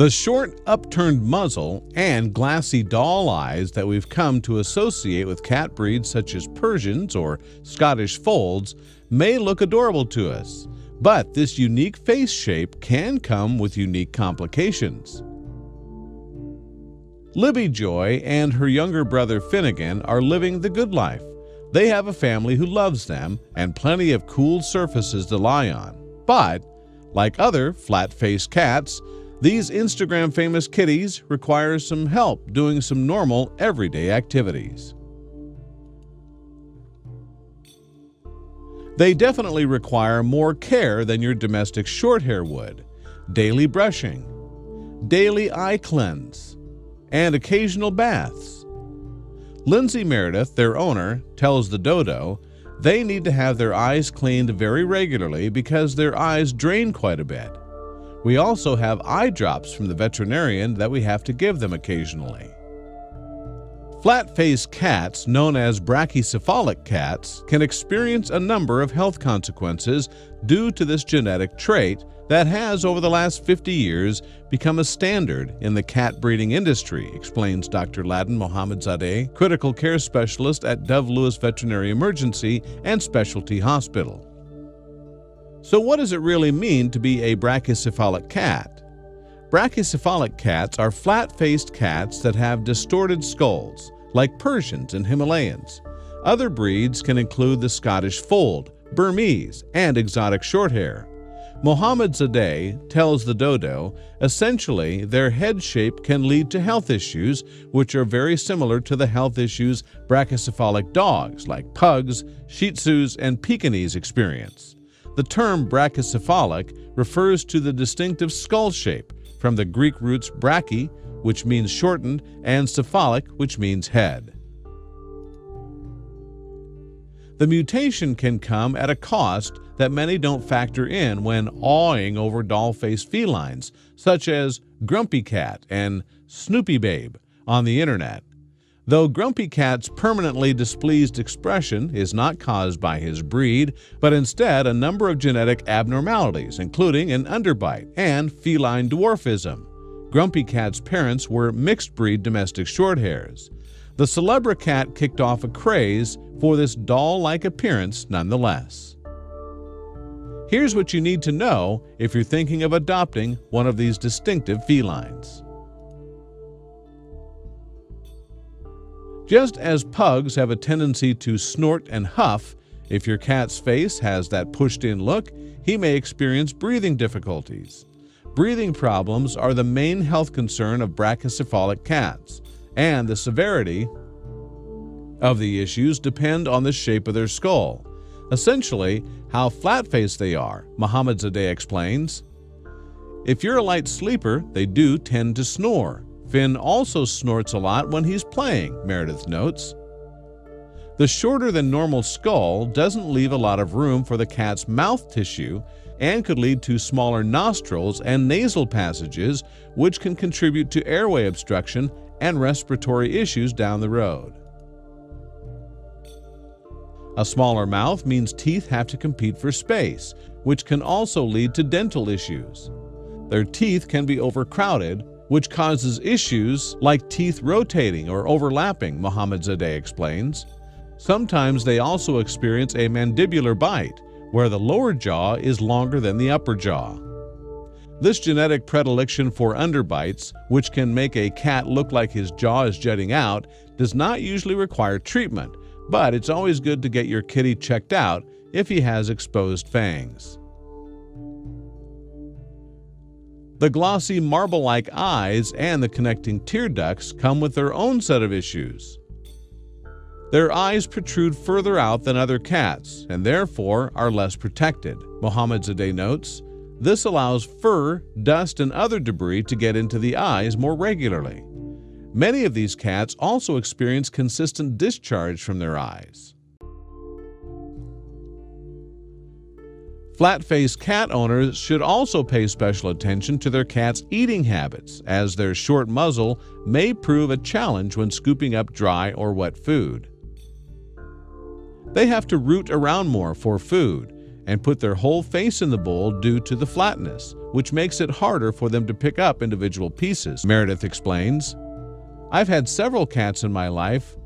The short, upturned muzzle and glassy doll eyes that we've come to associate with cat breeds such as Persians or Scottish Folds may look adorable to us, but this unique face shape can come with unique complications. Libby Joy and her younger brother Finnegan are living the good life. They have a family who loves them and plenty of cool surfaces to lie on. But, like other flat faced cats, these Instagram famous kitties require some help doing some normal everyday activities. They definitely require more care than your domestic shorthair would. Daily brushing, daily eye cleanse, and occasional baths. Lindsay Meredith, their owner, tells the dodo they need to have their eyes cleaned very regularly because their eyes drain quite a bit. We also have eye drops from the veterinarian that we have to give them occasionally. Flat faced cats, known as brachycephalic cats, can experience a number of health consequences due to this genetic trait that has, over the last 50 years, become a standard in the cat breeding industry, explains Dr. Ladan Mohammed critical care specialist at DoveLewis Veterinary Emergency and Specialty Hospital. So, what does it really mean to be a brachycephalic cat? Brachycephalic cats are flat faced cats that have distorted skulls, like Persians and Himalayans. Other breeds can include the Scottish Fold, Burmese, and exotic Shorthair. Mohammadzadeh tells the dodo essentially their head shape can lead to health issues which are very similar to the health issues brachycephalic dogs like pugs, shih tzus, and Pekingese experience. The term brachycephalic refers to the distinctive skull shape from the Greek roots brachy, which means shortened, and cephalic, which means head. The mutation can come at a cost that many don't factor in when awing over doll faced felines, such as Grumpy Cat and Snoopybabe, on the internet. Though Grumpy Cat's permanently displeased expression is not caused by his breed, but instead a number of genetic abnormalities, including an underbite and feline dwarfism. Grumpy Cat's parents were mixed breed domestic shorthairs. The Celebra cat kicked off a craze for this doll like appearance nonetheless. Here's what you need to know if you're thinking of adopting one of these distinctive felines. Just as pugs have a tendency to snort and huff, if your cat's face has that pushed in look, he may experience breathing difficulties. Breathing problems are the main health concern of brachycephalic cats, and the severity of the issues depend on the shape of their skull. Essentially, how flat faced they are, Mohammadzadeh explains. If you're a light sleeper, they do tend to snore. Finn also snorts a lot when he's playing, Meredith notes. The shorter than normal skull doesn't leave a lot of room for the cat's mouth tissue and could lead to smaller nostrils and nasal passages, which can contribute to airway obstruction and respiratory issues down the road. A smaller mouth means teeth have to compete for space, which can also lead to dental issues. Their teeth can be overcrowded, which causes issues like teeth rotating or overlapping, Mohammadzadeh explains. Sometimes they also experience a mandibular bite, where the lower jaw is longer than the upper jaw. This genetic predilection for underbites, which can make a cat look like his jaw is jutting out, does not usually require treatment, but it's always good to get your kitty checked out if he has exposed fangs. The glossy marble like eyes and the connecting tear ducts come with their own set of issues. Their eyes protrude further out than other cats and therefore are less protected, Mohammadzadeh notes. This allows fur, dust, and other debris to get into the eyes more regularly. Many of these cats also experience consistent discharge from their eyes. Flat faced cat owners should also pay special attention to their cat's eating habits, as their short muzzle may prove a challenge when scooping up dry or wet food. They have to root around more for food, and put their whole face in the bowl due to the flatness, which makes it harder for them to pick up individual pieces, Meredith explains. I've had several cats in my life,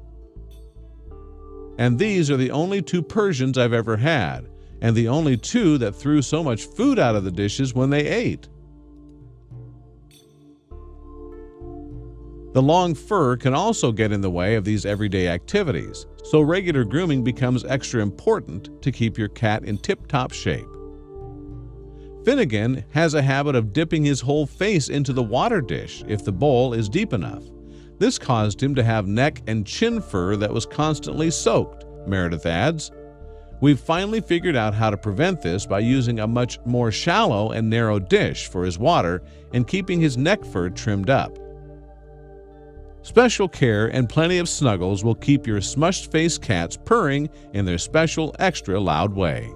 and these are the only two Persians I've ever had, and the only two that threw so much food out of the dishes when they ate. The long fur can also get in the way of these everyday activities, so regular grooming becomes extra important to keep your cat in tip top shape. Finnegan has a habit of dipping his whole face into the water dish if the bowl is deep enough. This caused him to have neck and chin fur that was constantly soaked, Meredith adds. We've finally figured out how to prevent this by using a much more shallow and narrow dish for his water and keeping his neck fur trimmed up. Special care and plenty of snuggles will keep your smushed faced cats purring in their special extra loud way.